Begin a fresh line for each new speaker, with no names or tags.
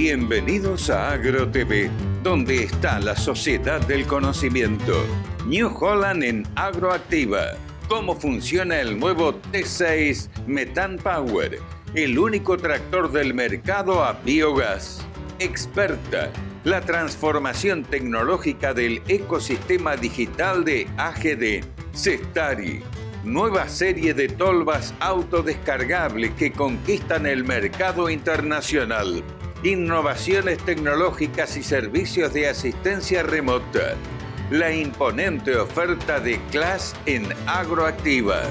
Bienvenidos a Agro TV, donde está la sociedad del conocimiento. New Holland en Agroactiva. Cómo funciona el nuevo T6 Metan Power, el único tractor del mercado a biogás. Experta, la transformación tecnológica del ecosistema digital de AGD. Cestari, nueva serie de tolvas autodescargables que conquistan el mercado internacional innovaciones tecnológicas y servicios de asistencia remota. La imponente oferta de Class en Agroactiva.